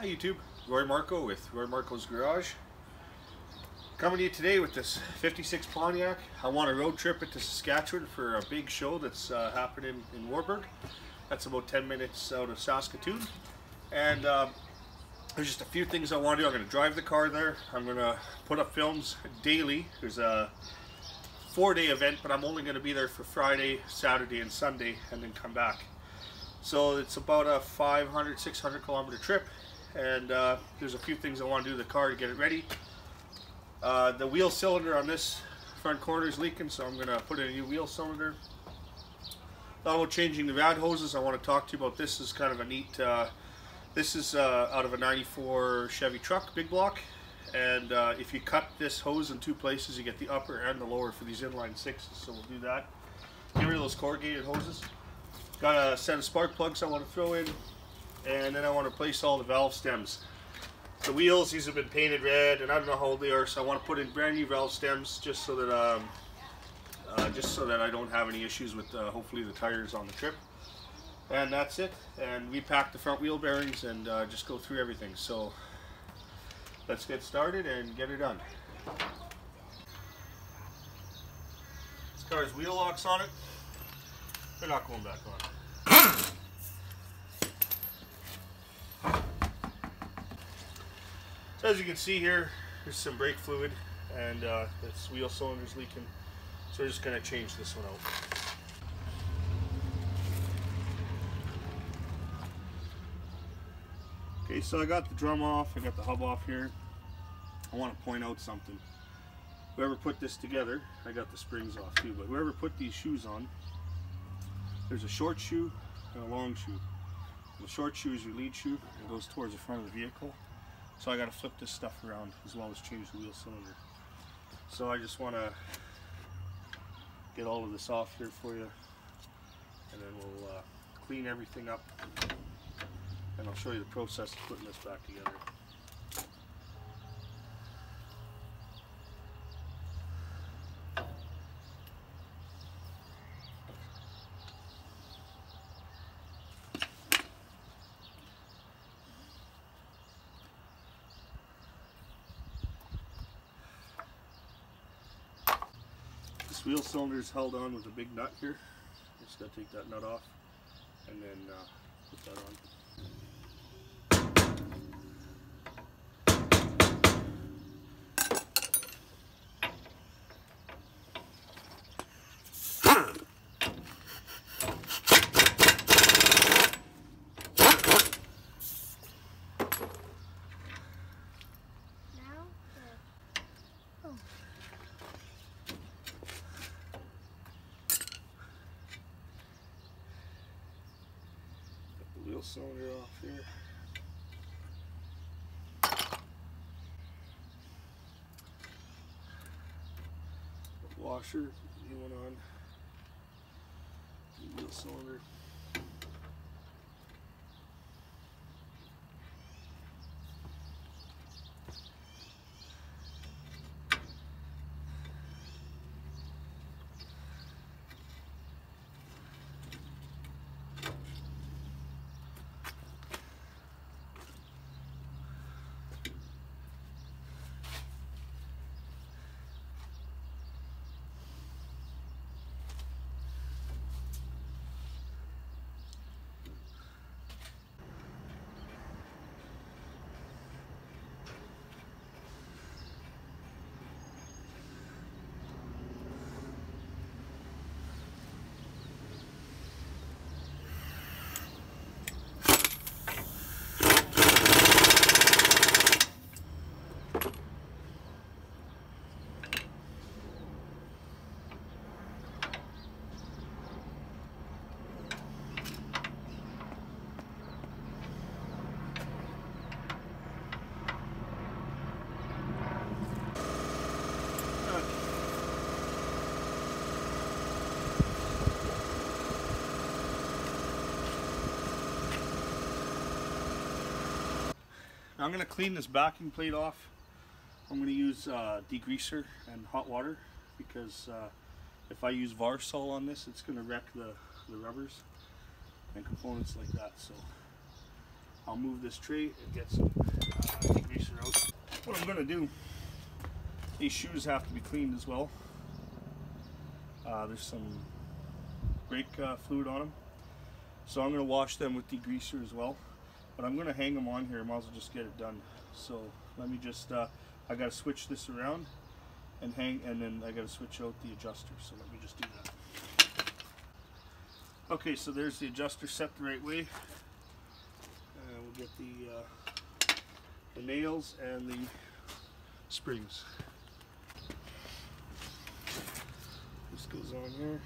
Hi YouTube, Roy Marko with Roy Marko's Garage. Coming to you today with this 56 Pontiac. I want a road trip it to Saskatchewan for a big show that's uh, happening in Warman. That's about 10 minutes out of Saskatoon. And um, there's just a few things I want to do. I'm going to drive the car there. I'm going to put up films daily. There's a four day event, but I'm only going to be there for Friday, Saturday, and Sunday, and then come back. So it's about a 500, 600 kilometer trip and uh, there's a few things I want to do to the car to get it ready. Uh, the wheel cylinder on this front corner is leaking, so I'm going to put in a new wheel cylinder. Thought about changing the rad hoses. I want to talk to you about this. this is kind of a neat. Uh, this is uh, out of a '94 Chevy truck, big block, and uh, if you cut this hose in two places, you get the upper and the lower for these inline sixes. So we'll do that. Get rid of those corrugated hoses. Got a set of spark plugs I want to throw in and then I want to replace all the valve stems. The wheels, these have been painted red, and I don't know how old they are, so I want to put in brand new valve stems just so that um, uh, just so that I don't have any issues with uh, hopefully the tires on the trip. And that's it. And we pack the front wheel bearings and uh, just go through everything. So let's get started and get it done. This car's wheel locks on it. They're not going back on. So as you can see here, there's some brake fluid and uh, this wheel cylinder's leaking. So we're just going to change this one out. Okay, so I got the drum off, I got the hub off here. I want to point out something. Whoever put this together, I got the springs off too, but whoever put these shoes on, there's a short shoe and a long shoe. The short shoe is your lead shoe, it goes towards the front of the vehicle. So I got to flip this stuff around as well as change the wheel cylinder. So I just want to get all of this off here for you and then we'll uh, clean everything up and I'll show you the process of putting this back together. Wheel cylinder is held on with a big nut here. Just gotta take that nut off and then uh, put that on. wheel cylinder off here. Washer, new one on. Wheel cylinder. Now I'm going to clean this backing plate off. I'm going to use uh, degreaser and hot water because uh, if I use Varsol on this, it's going to wreck the, the rubbers and components like that. So I'll move this tray and get some uh, degreaser out. What I'm gonna do, these shoes have to be cleaned as well. Uh, there's some brake uh, fluid on them. So I'm gonna wash them with degreaser as well. But I'm gonna hang them on here, might as well just get it done. So let me just, uh, I gotta switch this around and hang, and then I gotta switch out the adjuster. So let me just do that. Okay, so there's the adjuster set the right way. Uh, we'll get the, uh, the nails and the springs. This goes on here.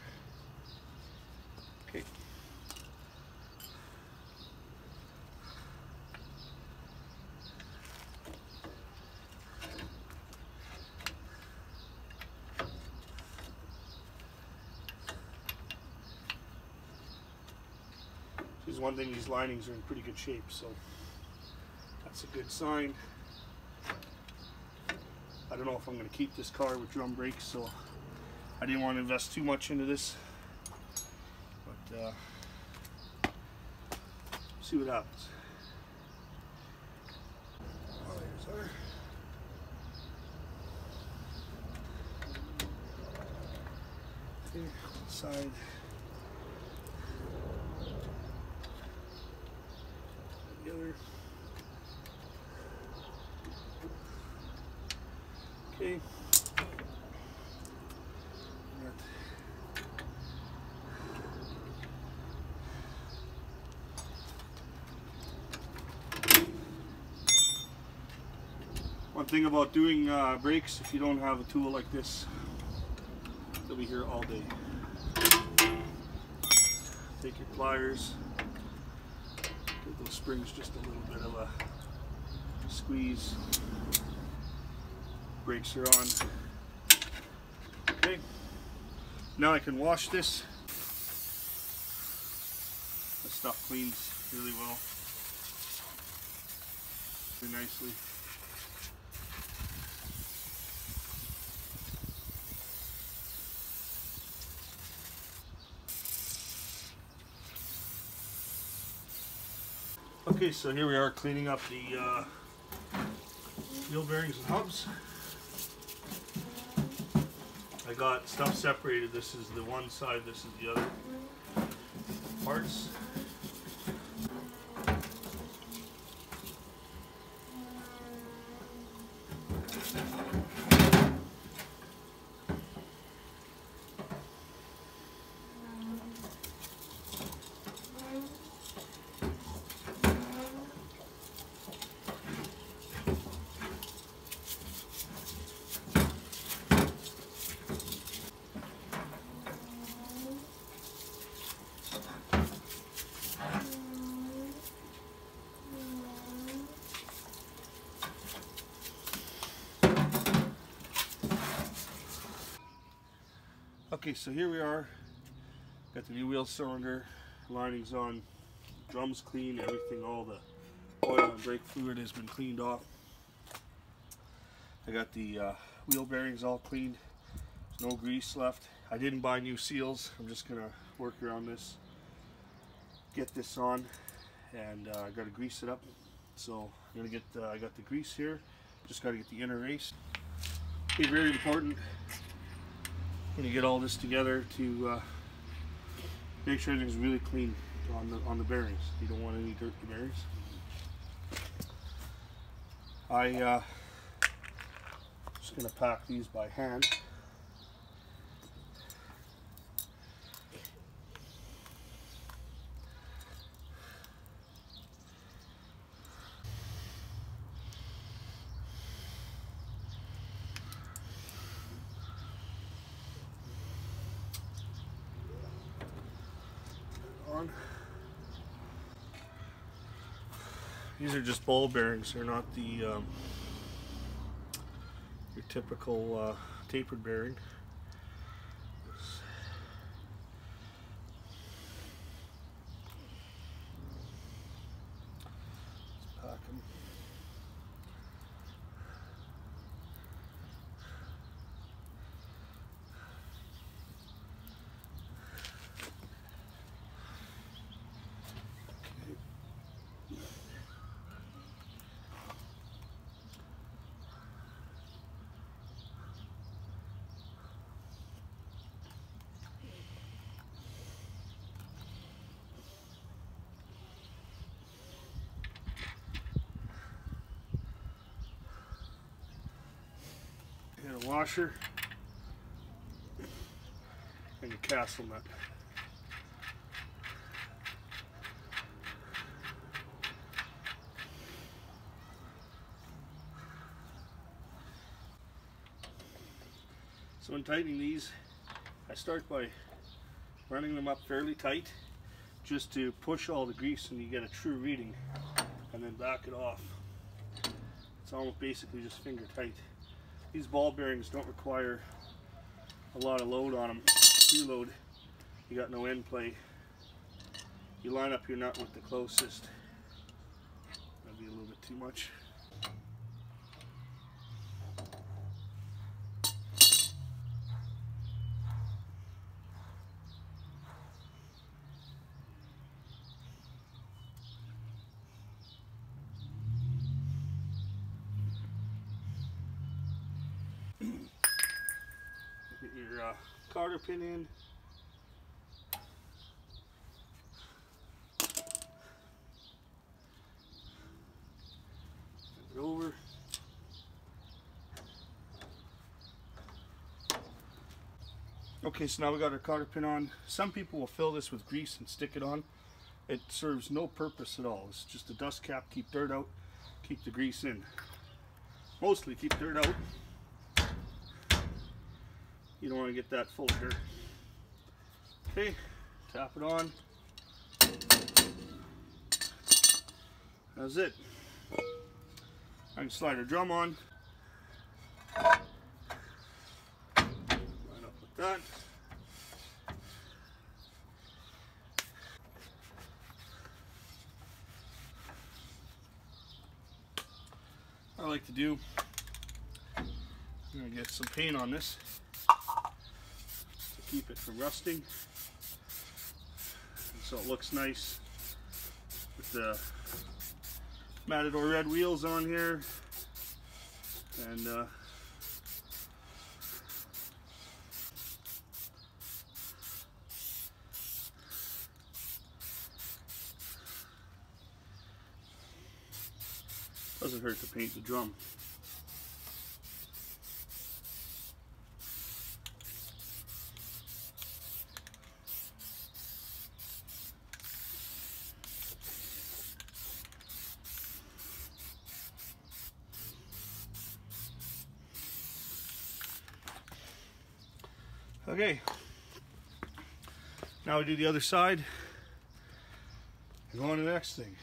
One thing, these linings are in pretty good shape, so that's a good sign. I don't know if I'm going to keep this car with drum brakes, so I didn't want to invest too much into this. But uh, see what happens. Side. The other. Okay. One thing about doing uh, brakes, if you don't have a tool like this, you'll be here all day. Take your pliers, springs just a little bit of a squeeze. Brakes are on. Okay, now I can wash this. The stuff cleans really well, very nicely. Okay, so here we are cleaning up the uh, wheel bearings and hubs. I got stuff separated. This is the one side, this is the other parts. Okay, so here we are. Got the new wheel cylinder, linings on, drums clean, everything, all the oil and brake fluid has been cleaned off. I got the uh, wheel bearings all cleaned, There's no grease left. I didn't buy new seals, I'm just gonna work around this, get this on, and uh, I gotta grease it up. So I'm gonna get, uh, I got the grease here, just gotta get the inner race. Okay, very important when you get all this together to uh, make sure everything's really clean on the on the bearings. You don't want any dirt in the bearings. I uh, just gonna pack these by hand. On. These are just ball bearings. They're not the um, your typical uh, tapered bearing. Let's pack 'em. Washer and your castle nut. So in tightening these, I start by running them up fairly tight just to push all the grease and you get a true reading and then back it off. It's almost basically just finger tight. These ball bearings don't require a lot of load on them. You load, you got no end play. You line up your nut with the closest. That'd be a little bit too much. Your uh, cotter pin in. It over. Okay, so now we got our cotter pin on. Some people will fill this with grease and stick it on. It serves no purpose at all. It's just a dust cap, keep dirt out, keep the grease in. Mostly keep dirt out. You don't want to get that full of dirt. Okay, tap it on. That's it. I can slide our drum on. Line up with that. I like to do, I'm gonna get some paint on this keep it from rusting. And so it looks nice with the Matador red wheels on here. And uh, doesn't hurt to paint the drum. Okay. Now we do the other side. and Go on to the next thing.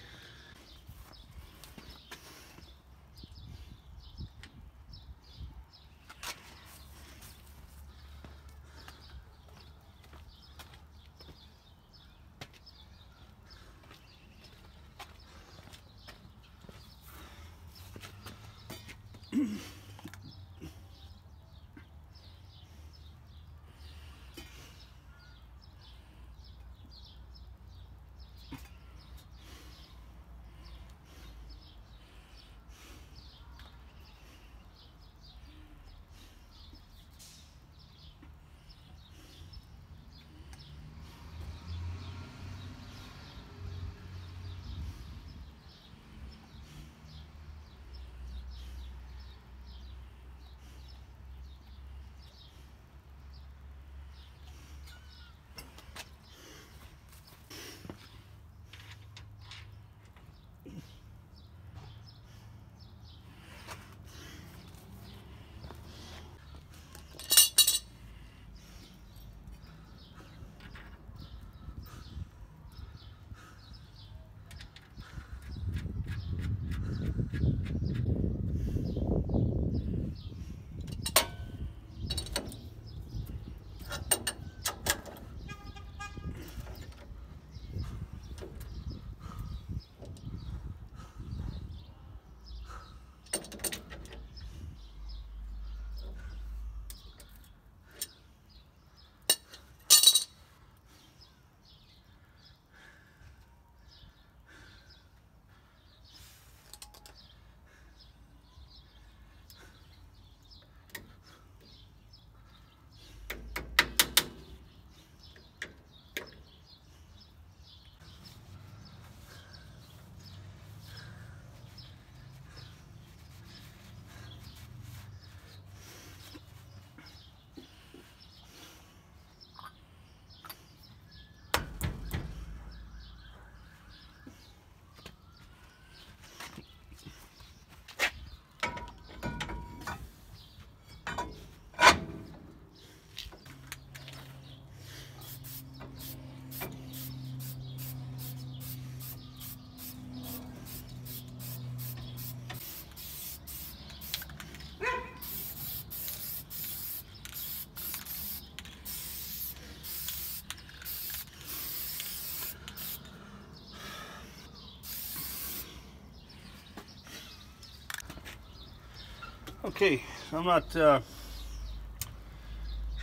Okay, I'm not uh,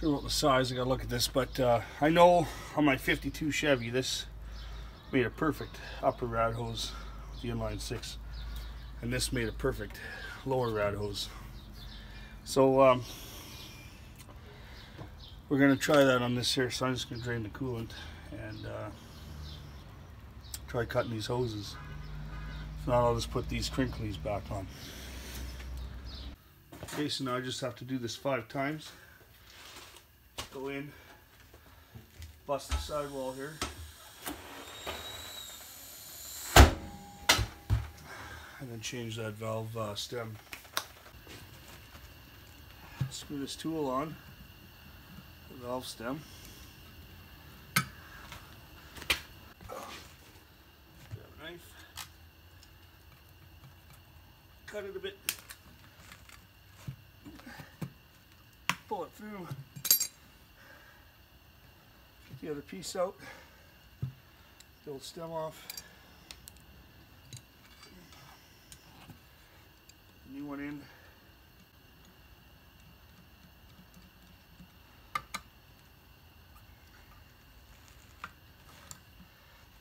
sure what the size. I gotta look at this, but uh, I know on my 52 Chevy, this made a perfect upper rad hose, the inline six, and this made a perfect lower rad hose. So um, we're gonna try that on this here. So I'm just gonna drain the coolant and uh, try cutting these hoses. If not, I'll just put these crinklies back on. Okay, so now I just have to do this five times. Go in, bust the sidewall here. And then change that valve uh, stem. Screw this tool on, the valve stem. Grab a knife, cut it a bit. Pull it through, get the other piece out, the old stem off, new one in.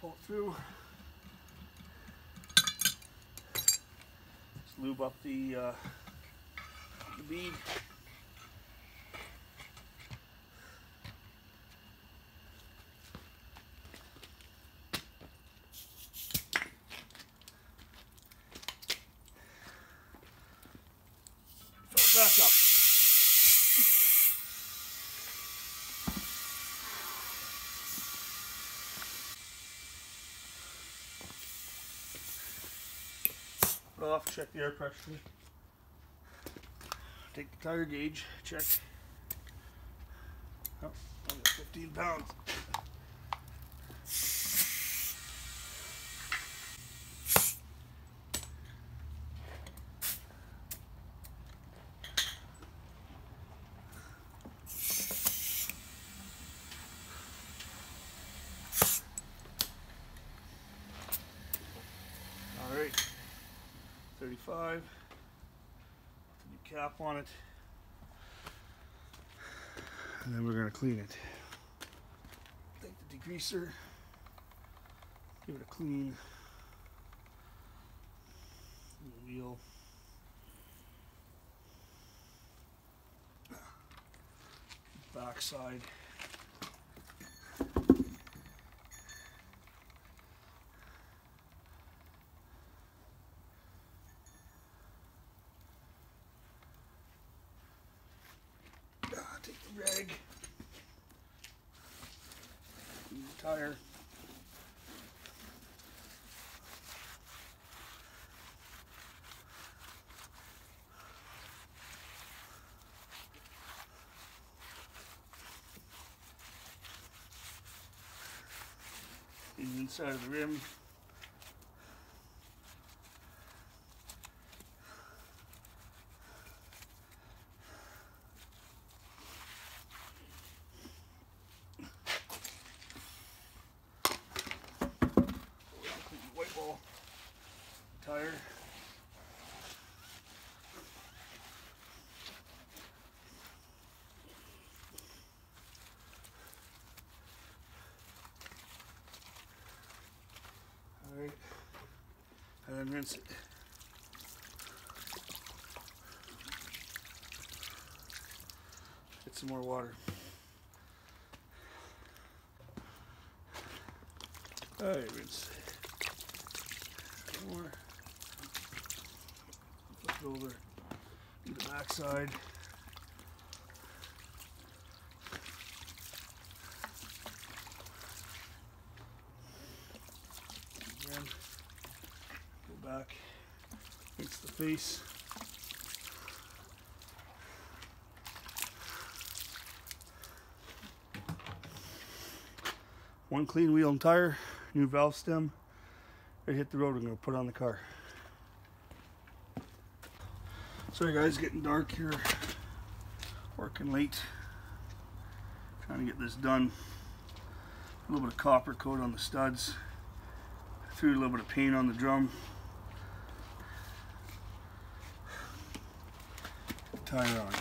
Pull it through. Just lube up the, uh, the bead. Back up. Put off, check the air pressure. Take the tire gauge, check. Oh, 15 pounds. All right, 35. New cap on it. And then we're gonna clean it. Take the degreaser, give it a clean. The wheel. Backside. Ah, take the rag. Clean the tire. The inside of the rim. Clean the white wall tire. Alright. And rinse it. Get some more water. Alright, rinse. More. Flip over. Do the backside. Again. Go back. Rinse the face. One clean wheel and tire, new valve stem. Right hit the road, I'm gonna put on the car. Sorry guys, getting dark here. Working late. Trying to get this done. A little bit of copper coat on the studs. Threw a little bit of paint on the drum. Tire on.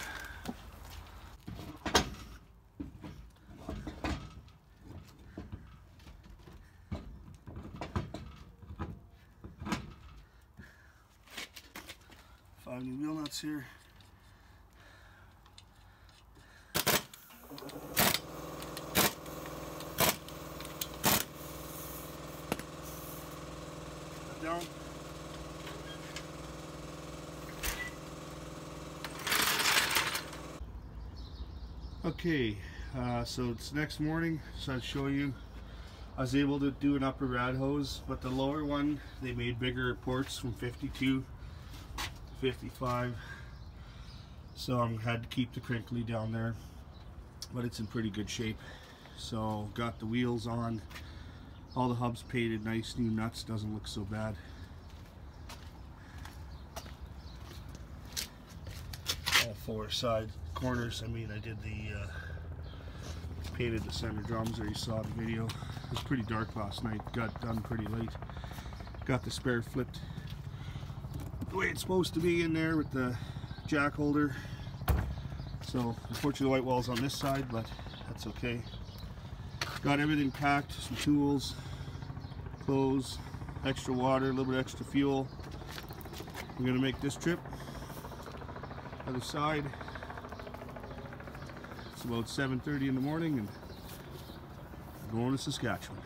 Five new wheel nuts here. Down. Okay, uh, so it's next morning, so I'll show you. I was able to do an upper rad hose, but the lower one, they made bigger ports from 52 to 55. So I had to keep the crinkly down there, but it's in pretty good shape. So got the wheels on, all the hubs painted nice, new nuts, doesn't look so bad. all four side corners. I mean, I did the uh, painted the center drums there. You saw the video. It was pretty dark last night. Got done pretty late. Got the spare flipped the way it's supposed to be in there with the jack holder. So unfortunately, the white wall's on this side, but that's okay. Got everything packed. Some tools, clothes, extra water, a little bit extra fuel. I'm gonna make this trip other side. It's about 7.30 in the morning and going to Saskatchewan.